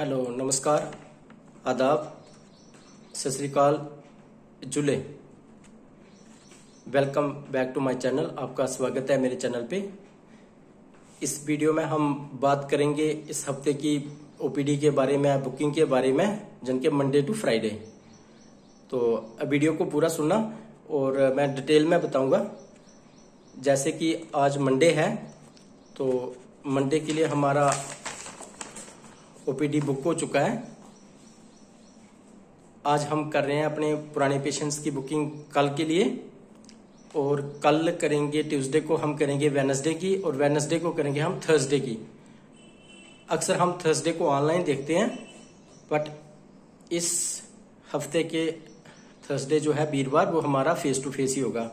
Hello, नमस्कार। आदाब। सत श्रीकाल जुले। Welcome back to my channel. आपका स्वागत है मेरे चैनल पे। इस वीडियो में हम बात करेंगे इस हफ़्ते की ओपीडी के बारे में, बुकिंग के बारे में, जिनके मंडे टू फ्राइडे। तो वीडियो को पूरा सुनना और मैं डिटेल में बताऊँगा। जैसे कि आज मंडे है तो मंडे के लिए हमारा ओपीडी बुक हो चुका है। आज हम कर रहे हैं अपने पुराने पेशेंट्स की बुकिंग कल के लिए, और कल करेंगे ट्यूसडे को हम करेंगे वेनसडे की, और वेनसडे को करेंगे हम थर्सडे की। अक्सर हम थर्सडे को ऑनलाइन देखते हैं, बट इस हफ़्ते के थर्सडे जो है वीरवार, वो हमारा फेस टू फेस ही होगा।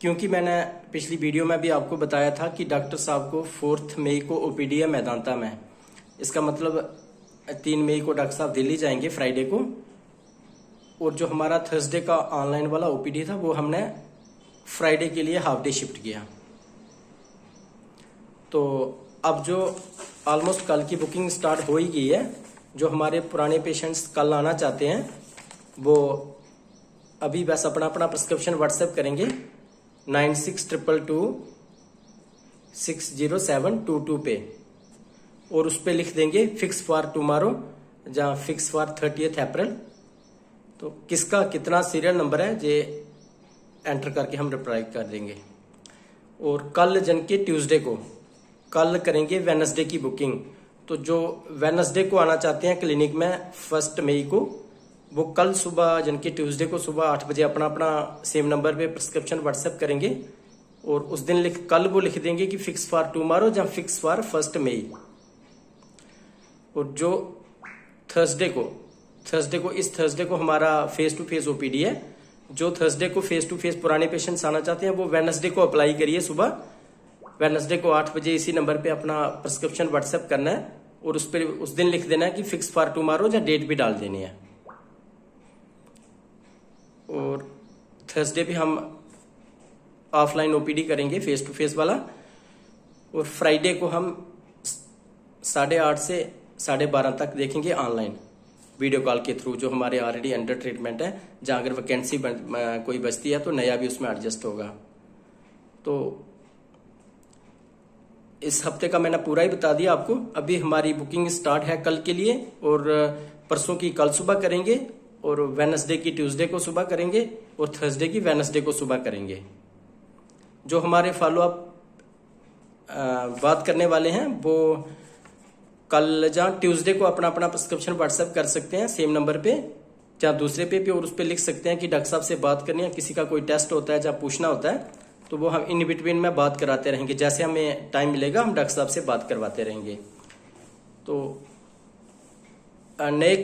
क्योंकि मैंने पिछली वीडियो में भी आपको बताया था कि डॉक्टर साहब को फोर्थ मई को ओपीडी है मैदानता में। इसका मतलब तीन मई को डॉक्टर साहब दिल्ली जाएँगे, फ्राइडे को। और जो हमारा थर्सडे का ऑनलाइन वाला ओपीडी था, वो हमने फ्राइडे के लिए हाफ़ डे शिफ्ट किया। तो अब जो ऑलमोस्ट कल की बुकिंग स्टार्ट हो ही गई है, जो हमारे पुराने पेशेंट्स कल आना चाहते हैं, वो अभी बस अपना अपना प्रिस्क्रिप्शन व्हाट्सएप करेंगे। Nine six triple two six zero seven two two पे। और उस पर लिख देंगे फिक्स फॉर टुमारो जहाँ फिक्स फॉर थर्टीथ अप्रैल तो किसका कितना सीरियल नंबर है, ये एंटर करके हम रिप्लाई कर देंगे। और कल जन के ट्यूसडे को, कल करेंगे वेनसडे की बुकिंग तो जो वेनसडे को आना चाहते हैं क्लिनिक में फ़र्स्ट मई को, वो कल सुबह जन के ट्यूसडे को सुबह आठ बजे अपना अपना सेम नंबर पे प्रिस्क्रिप्शन व्हाट्सएप करेंगे। और उस दिन लिख, कल वो लिख देंगे कि फिक्स फॉर टुमारो या फिक्स फॉर फ़र्स्ट मई। और जो थर्सडे को थर्सडे को, इस थर्सडे को हमारा फेस टू फेस ओपीडी है। जो थर्सडे को फेस टू फेस पुराने पेशेंट्स आना चाहते हैं, वो वेनसडे को अप्लाई करिए सुबह। वेनसडे को आठ बजे इसी नंबर पे अपना प्रिस्क्रिप्शन व्हाट्सएप करना है और उस पर उस दिन लिख देना है कि फिक्स फॉर टुमारो या डेट भी डाल देनी है। और थर्सडे भी हम ऑफलाइन ओपीडी करेंगे फेस टू फेस वाला। और फ्राइडे को हम साढ़े आठ से साढ़े बारह तक देखेंगे ऑनलाइन वीडियो कॉल के थ्रू जो हमारे ऑलरेडी अंडर ट्रीटमेंट है। जहाँ अगर वैकेंसी कोई बचती है तो नया भी उसमें एडजस्ट होगा। तो इस हफ़्ते का मैंने पूरा ही बता दिया आपको। अभी हमारी बुकिंग स्टार्ट है कल के लिए, और, परसों की कल सुबह करेंगे, और वेनसडे की ट्यूसडे को सुबह करेंगे, और थर्सडे की वेनसडे को सुबह करेंगे। जो हमारे फॉलो अप बात करने वाले हैं, वो कल जहाँ ट्यूसडे को अपना अपना प्रिस्क्रिप्शन व्हाट्सएप कर सकते हैं सेम नंबर पे या दूसरे पे भी और उस पर लिख सकते हैं कि डॉक्टर साहब से बात करनी है, किसी का कोई टेस्ट होता है, जहाँ पूछना होता है तो वो हम इन बिटवीन में बात कराते रहेंगे। जैसे हमें टाइम मिलेगा, हम डॉक्टर साहब से बात करवाते रहेंगे। तो नए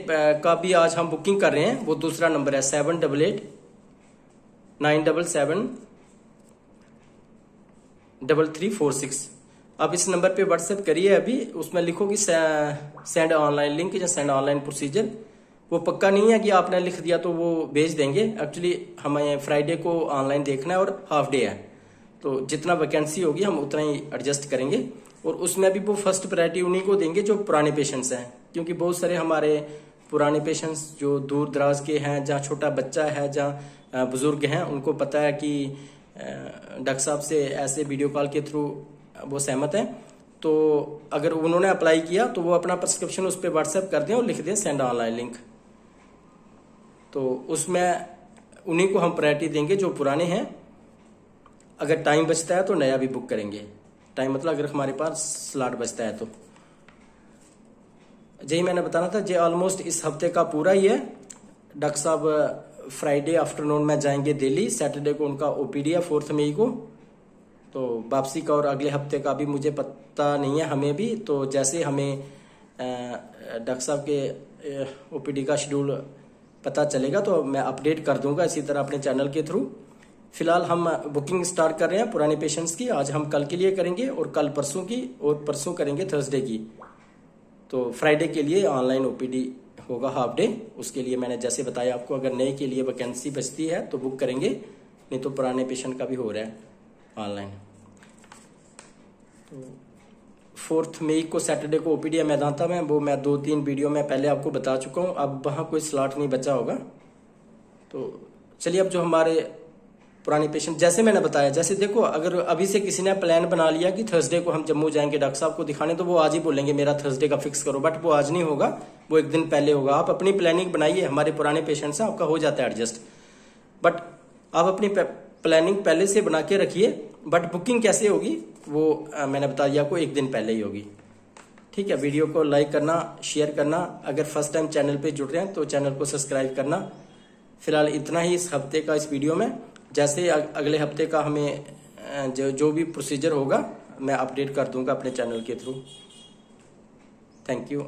का भी आज हम बुकिंग कर रहे हैं, वो दूसरा नंबर है seven double eight nine double seven double three four six आप इस नंबर पे व्हाट्सएप करिए अभी, उसमें लिखो कि सेंड ऑनलाइन लिंक या सेंड ऑनलाइन प्रोसीजर वो पक्का नहीं है कि आपने लिख दिया तो वो भेज देंगे। एक्चुअली हमें फ्राइडे को ऑनलाइन देखना है और हाफ़ डे है। तो जितना वैकेंसी होगी, हम उतना ही एडजस्ट करेंगे। और उसमें भी वो फ़र्स्ट प्रायोरिटी उन्हीं को देंगे जो पुराने पेशेंट्स हैं। क्योंकि बहुत सारे हमारे पुराने पेशेंट्स जो दूर दराज के हैं, जहाँ छोटा बच्चा है, जहाँ बुज़ुर्ग हैं, उनको पता है कि डॉक्टर साहब से ऐसे वीडियो कॉल के थ्रू वो सहमत है। तो अगर उन्होंने अप्लाई किया तो वो अपना प्रिस्क्रिप्शन उस पर व्हाट्सएप कर दें और लिख दें सेंड ऑनलाइन लिंक तो उसमें उन्हीं को हम प्रायोरिटी देंगे जो पुराने हैं। अगर टाइम बचता है तो नया भी बुक करेंगे। टाइम मतलब अगर हमारे पास स्लॉट बचता है तो। यही मैंने बताना था जे ऑलमोस्ट इस हफ़्ते का पूरा ही है। डॉक्टर साहब फ्राइडे आफ्टरनून में जाएँगे दिल्ली सैटरडे को उनका ओपीडी है फोर्थ मई को। तो वापसी का और अगले हफ़्ते का भी मुझे पता नहीं है हमें भी। तो जैसे हमें डॉक्टर साहब के ओपीडी का शेड्यूल पता चलेगा तो मैं अपडेट कर दूँगा इसी तरह अपने चैनल के थ्रू फ़िलहाल हम बुकिंग स्टार्ट कर रहे हैं पुराने पेशेंट्स की। आज हम कल के लिए करेंगे और कल परसों की और परसों करेंगे थर्सडे की। तो फ्राइडे के लिए ऑनलाइन ओपीडी होगा हाफ़ डे उसके लिए मैंने जैसे बताया आपको, अगर नए के लिए वैकेंसी बचती है तो बुक करेंगे, नहीं तो पुराने पेशेंट का भी हो रहा है ऑनलाइन तो फोर्थ मई को सैटरडे को ओपीडी है मैदानता में, वो मैं दो तीन वीडियो में पहले आपको बता चुका हूँ। अब वहाँ कोई स्लॉट नहीं बचा होगा। तो चलिए अब जो हमारे पुराने पेशेंट जैसे मैंने बताया, जैसे देखो, अगर अभी से किसी ने प्लान बना लिया कि थर्सडे को हम जम्मू जाएँगे, डॉक्टर साहब को दिखाने तो वो आज ही बोलेंगे, मेरा थर्सडे का फिक्स करो। बट वो आज नहीं होगा, वो एक दिन पहले होगा। आप अपनी प्लानिंग बनाइए, हमारे पुराने पेशेंट से आपका हो जाता है एडजस्ट बट आप अपनी प्लानिंग पहले से बना के रखिए बट बुकिंग कैसे होगी? वो आ, मैंने बता दिया आपको एक दिन पहले ही होगी। ठीक है वीडियो को लाइक करना शेयर करना। अगर फ़र्स्ट टाइम चैनल पे जुड़ रहे हैं तो चैनल को सब्सक्राइब करना। फ़िलहाल इतना ही इस हफ़्ते का इस वीडियो में। जैसे अगले हफ़्ते का हमें जो जो भी प्रोसीजर होगा मैं अपडेट कर दूँगा अपने चैनल के थ्रू थैंक यू